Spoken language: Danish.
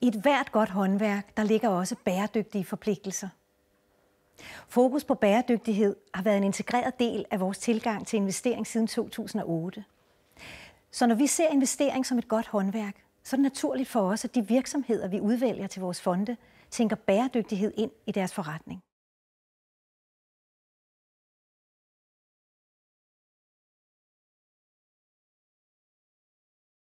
I et hvert godt håndværk, der ligger også bæredygtige forpligtelser. Fokus på bæredygtighed har været en integreret del af vores tilgang til investering siden 2008. Så når vi ser investering som et godt håndværk, så er det naturligt for os, at de virksomheder, vi udvælger til vores fonde, tænker bæredygtighed ind i deres forretning.